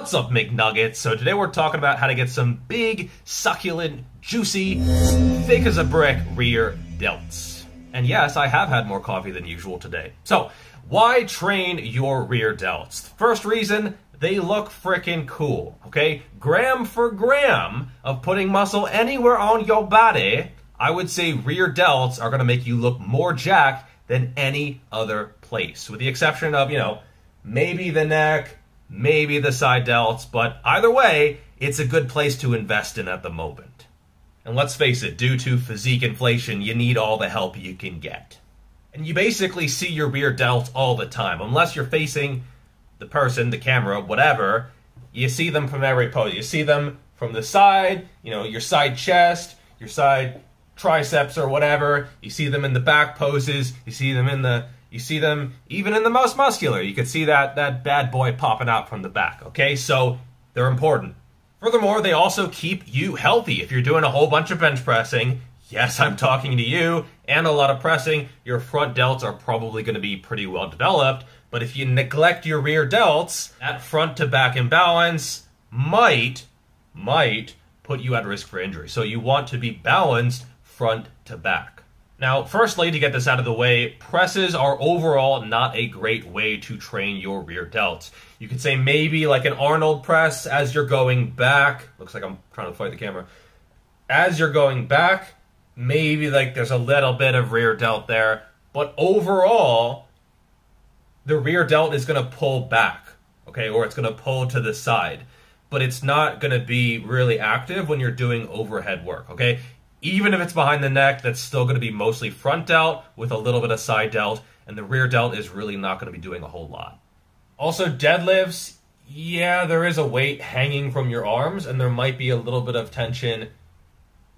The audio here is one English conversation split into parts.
What's up, McNuggets? So today we're talking about how to get some big, succulent, juicy, thick as a brick rear delts. And yes, I have had more coffee than usual today. So, why train your rear delts? First reason, they look freaking cool, okay? Gram for gram of putting muscle anywhere on your body, I would say rear delts are gonna make you look more jacked than any other place. With the exception of, you know, maybe the neck, maybe the side delts, but either way, it's a good place to invest in at the moment. And let's face it, due to physique inflation, you need all the help you can get. And you basically see your rear delts all the time, unless you're facing the person, the camera, whatever. You see them from every pose. You see them from the side, you know, your side chest, your side triceps or whatever. You see them in the back poses. You see them in the you see them even in the most muscular. You can see that, that bad boy popping out from the back, okay? So they're important. Furthermore, they also keep you healthy. If you're doing a whole bunch of bench pressing, yes, I'm talking to you, and a lot of pressing, your front delts are probably going to be pretty well developed. But if you neglect your rear delts, that front to back imbalance might, might put you at risk for injury. So you want to be balanced front to back. Now, firstly, to get this out of the way, presses are overall not a great way to train your rear delts. You could say maybe like an Arnold press as you're going back. Looks like I'm trying to fight the camera. As you're going back, maybe like there's a little bit of rear delt there. But overall, the rear delt is going to pull back, okay, or it's going to pull to the side. But it's not going to be really active when you're doing overhead work, okay? Even if it's behind the neck, that's still going to be mostly front delt with a little bit of side delt, and the rear delt is really not going to be doing a whole lot. Also, deadlifts, yeah, there is a weight hanging from your arms, and there might be a little bit of tension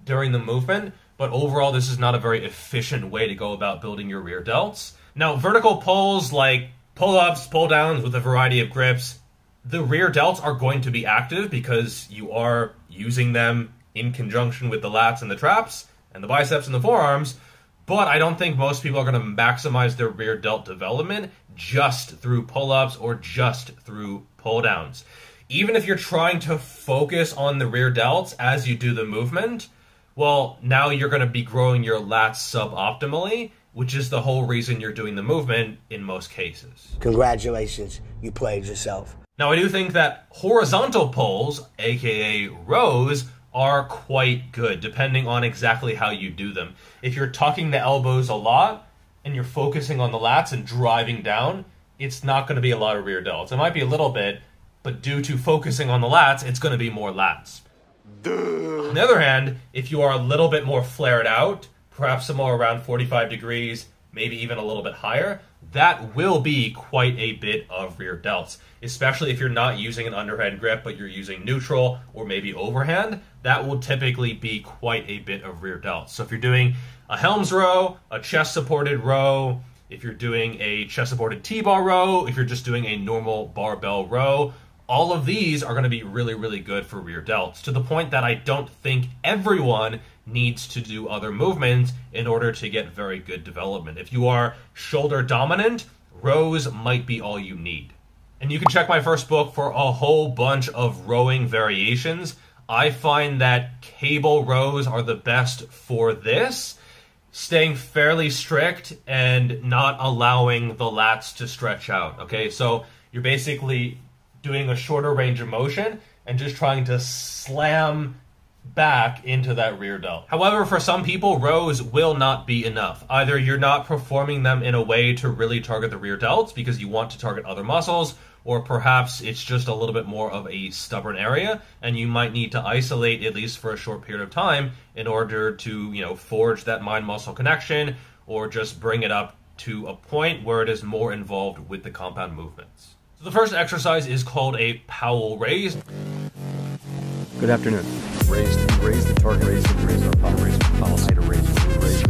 during the movement, but overall, this is not a very efficient way to go about building your rear delts. Now, vertical pulls like pull ups, pull downs with a variety of grips, the rear delts are going to be active because you are using them in conjunction with the lats and the traps and the biceps and the forearms. But I don't think most people are going to maximize their rear delt development just through pull ups or just through pull downs. Even if you're trying to focus on the rear delts as you do the movement, well, now you're going to be growing your lats suboptimally, which is the whole reason you're doing the movement in most cases. Congratulations, you played yourself. Now, I do think that horizontal pulls, aka rows, are quite good, depending on exactly how you do them. If you're tucking the elbows a lot and you're focusing on the lats and driving down, it's not going to be a lot of rear delts. It might be a little bit, but due to focusing on the lats, it's going to be more lats. Duh. On the other hand, if you are a little bit more flared out, perhaps somewhere around 45 degrees, maybe even a little bit higher, that will be quite a bit of rear delts, especially if you're not using an underhand grip, but you're using neutral or maybe overhand. That will typically be quite a bit of rear delts. So if you're doing a Helms row, a chest supported row, if you're doing a chest supported T bar row, if you're just doing a normal barbell row, all of these are going to be really, really good for rear delts to the point that I don't think everyone needs to do other movements in order to get very good development. If you are shoulder dominant, rows might be all you need. And you can check my first book for a whole bunch of rowing variations. I find that cable rows are the best for this, staying fairly strict and not allowing the lats to stretch out. Okay, so you're basically doing a shorter range of motion and just trying to slam back into that rear delt. However, for some people, rows will not be enough. Either you're not performing them in a way to really target the rear delts because you want to target other muscles, or perhaps it's just a little bit more of a stubborn area and you might need to isolate at least for a short period of time in order to, you know, forge that mind muscle connection or just bring it up to a point where it is more involved with the compound movements. So the first exercise is called a Powell raise. Good afternoon. The target, our policy to raise, raise.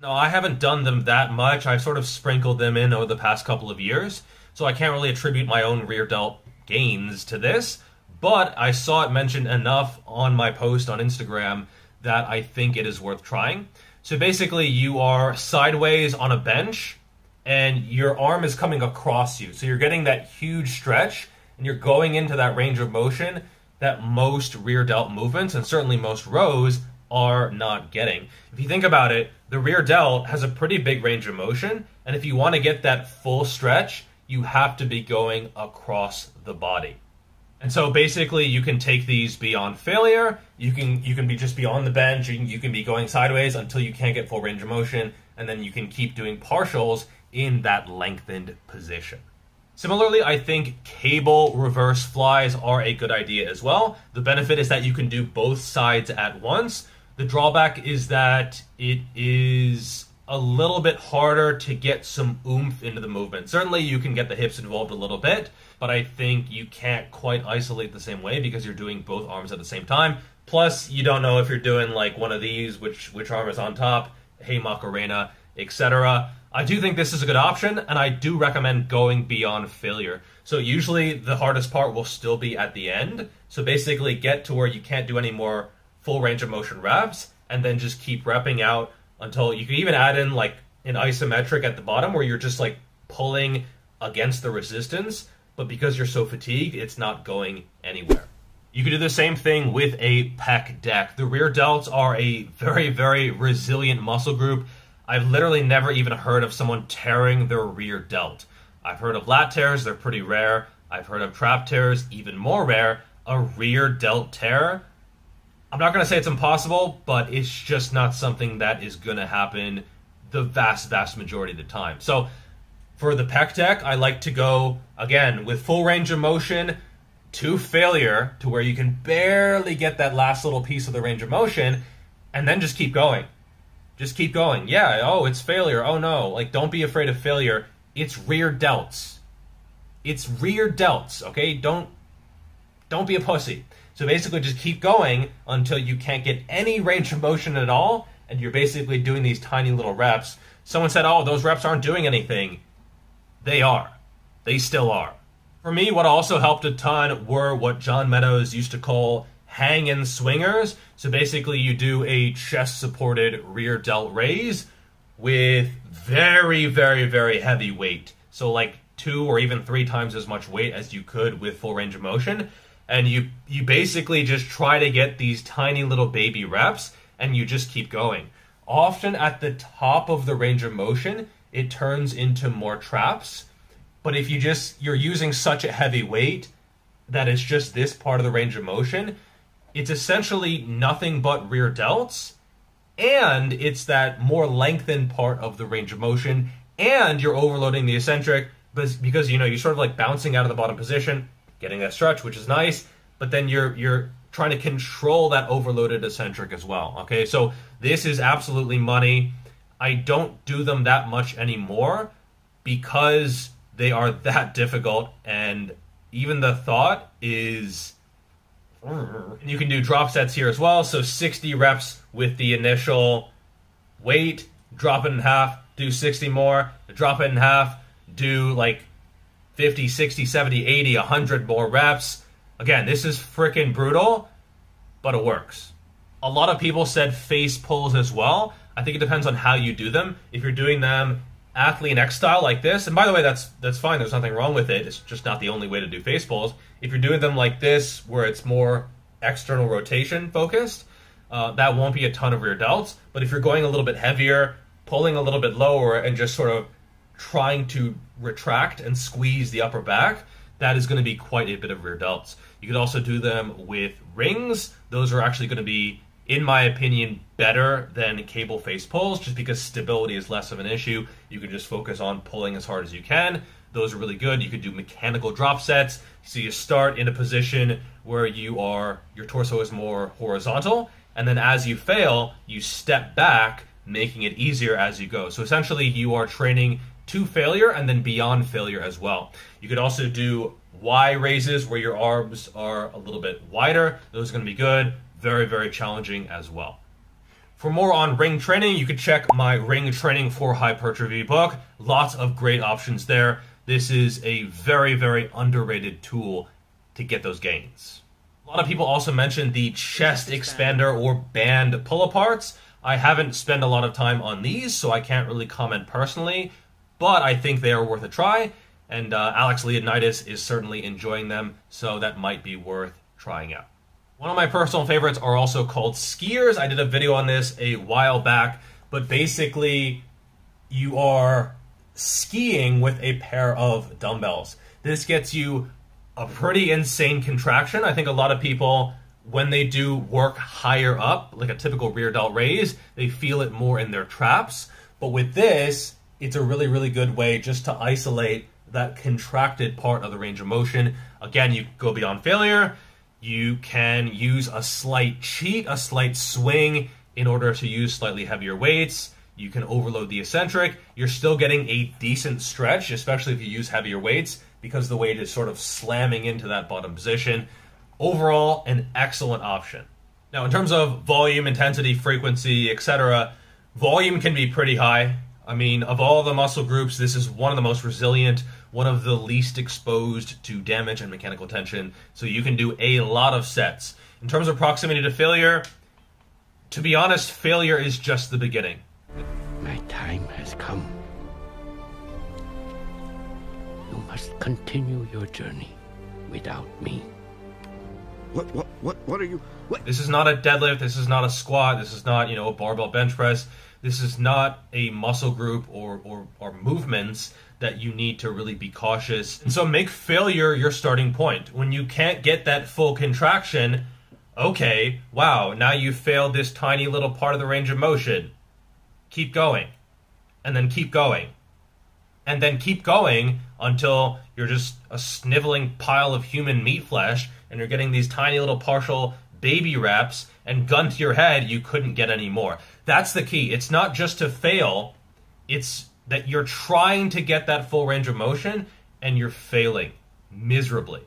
No, I haven't done them that much. I've sort of sprinkled them in over the past couple of years, so I can't really attribute my own rear delt gains to this. But I saw it mentioned enough on my post on Instagram that I think it is worth trying. So basically, you are sideways on a bench, and your arm is coming across you. So you're getting that huge stretch and you're going into that range of motion that most rear delt movements and certainly most rows are not getting. If you think about it, the rear delt has a pretty big range of motion, and if you want to get that full stretch, you have to be going across the body. And so basically you can take these beyond failure, you can you can be just beyond the bench, you can, you can be going sideways until you can't get full range of motion, and then you can keep doing partials in that lengthened position. Similarly, I think cable reverse flies are a good idea as well. The benefit is that you can do both sides at once. The drawback is that it is a little bit harder to get some oomph into the movement. Certainly, you can get the hips involved a little bit, but I think you can't quite isolate the same way because you're doing both arms at the same time. Plus, you don't know if you're doing like one of these, which which arm is on top, hey Macarena, etc. I do think this is a good option, and I do recommend going beyond failure. So usually the hardest part will still be at the end. So basically, get to where you can't do any more full range of motion reps, and then just keep repping out until you can even add in like an isometric at the bottom where you're just like pulling against the resistance, but because you're so fatigued, it's not going anywhere. You can do the same thing with a pec deck. The rear delts are a very, very resilient muscle group. I've literally never even heard of someone tearing their rear delt. I've heard of lat tears, they're pretty rare. I've heard of trap tears, even more rare. A rear delt tear, I'm not going to say it's impossible, but it's just not something that is going to happen the vast, vast majority of the time. So for the pec deck, I like to go, again, with full range of motion to failure to where you can barely get that last little piece of the range of motion and then just keep going. Just keep going. Yeah, oh, it's failure. Oh no. Like, don't be afraid of failure. It's rear delts. It's rear delts, okay? Don't don't be a pussy. So basically just keep going until you can't get any range of motion at all, and you're basically doing these tiny little reps. Someone said, "Oh, those reps aren't doing anything." They are. They still are. For me, what also helped a ton were what John Meadows used to call hang and swingers. So basically, you do a chest supported rear delt raise with very, very, very heavy weight. So, like two or even three times as much weight as you could with full range of motion. And you, you basically just try to get these tiny little baby reps and you just keep going. Often at the top of the range of motion, it turns into more traps. But if you just, you're using such a heavy weight that it's just this part of the range of motion, it's essentially nothing but rear delts, and it's that more lengthened part of the range of motion, and you're overloading the eccentric because, you know you're sort of like bouncing out of the bottom position, getting that stretch, which is nice, but then you're you're trying to control that overloaded eccentric as well. Okay, so this is absolutely money. I don't do them that much anymore because they are that difficult, and even the thought is you can do drop sets here as well. So 60 reps with the initial weight, drop it in half, do 60 more, drop it in half, do like 50, 60, 70, 80, 100 more reps. Again, this is freaking brutal, but it works. A lot of people said face pulls as well. I think it depends on how you do them. If you're doing them Athlean X style like this, and by the way, that's that's fine. There's nothing wrong with it. It's just not the only way to do face pulls. If you're doing them like this, where it's more external rotation focused, uh, that won't be a ton of rear delts. But if you're going a little bit heavier, pulling a little bit lower, and just sort of trying to retract and squeeze the upper back, that is going to be quite a bit of rear delts. You could also do them with rings. Those are actually going to be in my opinion, better than cable face pulls just because stability is less of an issue. You can just focus on pulling as hard as you can. Those are really good. You could do mechanical drop sets. So you start in a position where you are your torso is more horizontal, and then as you fail, you step back, making it easier as you go. So essentially, you are training to failure and then beyond failure as well. You could also do Y raises where your arms are a little bit wider. Those are going to be good very, very challenging as well. For more on ring training, you can check my ring training for hypertrophy book. Lots of great options there. This is a very, very underrated tool to get those gains. A lot of people also mentioned the chest expander or band pull aparts. I haven't spent a lot of time on these, so I can't really comment personally, but I think they are worth a try. and uh, Alex Leonidas is certainly enjoying them, so that might be worth trying out. One of my personal favorites are also called skiers. I did a video on this a while back, but basically, you are skiing with a pair of dumbbells. This gets you a pretty insane contraction. I think a lot of people, when they do work higher up, like a typical rear delt raise, they feel it more in their traps. But with this, it's a really, really good way just to isolate that contracted part of the range of motion. Again, you go beyond failure. You can use a slight cheat, a slight swing in order to use slightly heavier weights. You can overload the eccentric. You're still getting a decent stretch, especially if you use heavier weights, because the weight is sort of slamming into that bottom position. Overall, an excellent option. Now, in terms of volume, intensity, frequency, etc., volume can be pretty high. I mean, of all the muscle groups, this is one of the most resilient, one of the least exposed to damage and mechanical tension, so you can do a lot of sets. In terms of proximity to failure, to be honest, failure is just the beginning. My time has come. You must continue your journey without me. What, what, what, what are you? What? This is not a deadlift. This is not a squat. This is not, you know, a barbell bench press. This is not a muscle group or, or, or movements that you need to really be cautious. And so make failure your starting point. When you can't get that full contraction, okay, wow, now you failed this tiny little part of the range of motion. Keep going. And then keep going. And then keep going until you're just a sniveling pile of human meat flesh and you're getting these tiny little partial baby reps and gun to your head, you couldn't get any more. That's the key. It's not just to fail, it's that you're trying to get that full range of motion and you're failing miserably.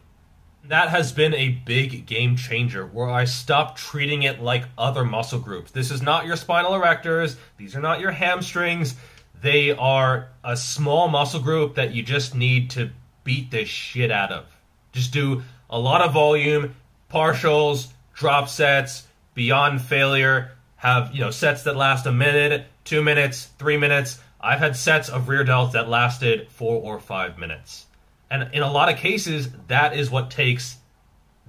That has been a big game changer where I stopped treating it like other muscle groups. This is not your spinal erectors, these are not your hamstrings. They are a small muscle group that you just need to beat the shit out of. Just do a lot of volume, partials, drop sets, beyond failure, have, you know, sets that last a minute, 2 minutes, 3 minutes. I've had sets of rear delts that lasted 4 or 5 minutes. And in a lot of cases, that is what takes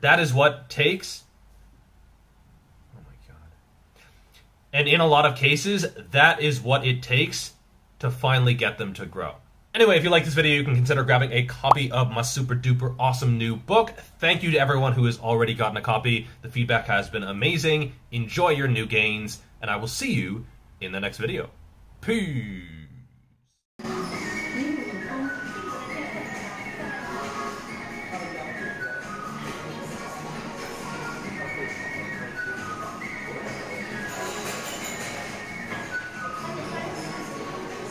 that is what takes Oh my god. And in a lot of cases, that is what it takes to finally get them to grow. Anyway, if you like this video, you can consider grabbing a copy of my super duper awesome new book. Thank you to everyone who has already gotten a copy. The feedback has been amazing. Enjoy your new gains, and I will see you in the next video. Peace.